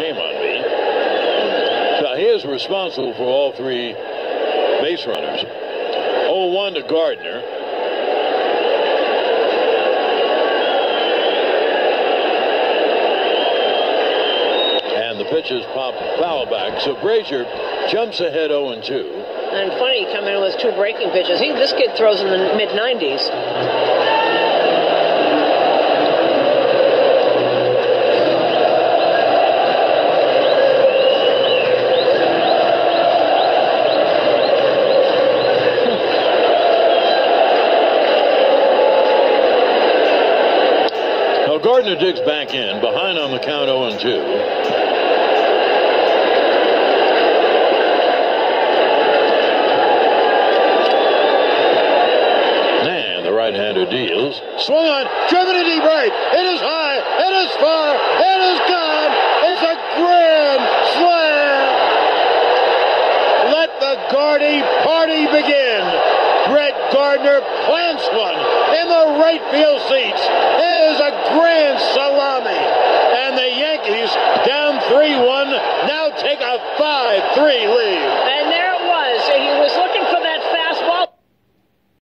shame on me. Now, he is responsible for all three base runners. 0-1 to Gardner. And the pitches pop foul back. So Brasier jumps ahead 0-2. And funny, coming in with two breaking pitches. He, this kid throws in the mid-90s. Gardner digs back in, behind on the count 0 and 2. And the right-hander deals. Swung on, driven to deep right. It is high. It is far. It is gone. It's a grand slam. Let the Gardy party begin. Brett Gardner plants one in the right field. 3 1. Now take a 5 3 lead.